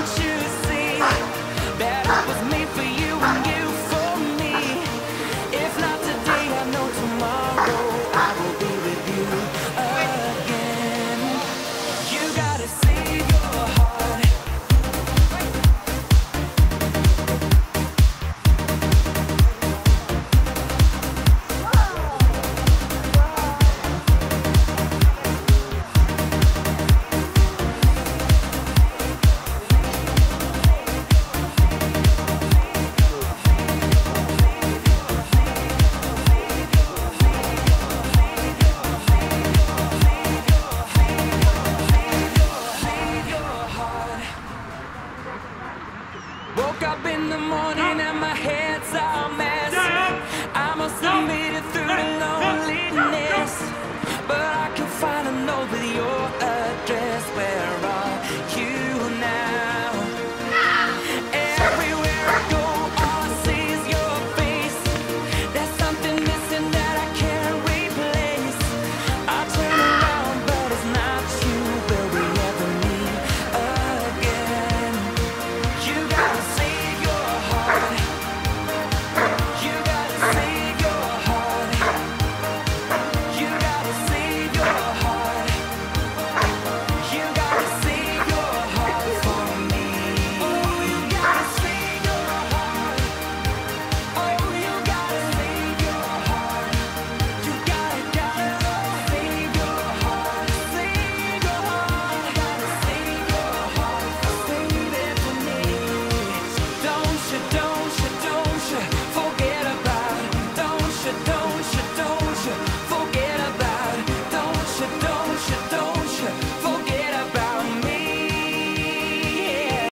want you.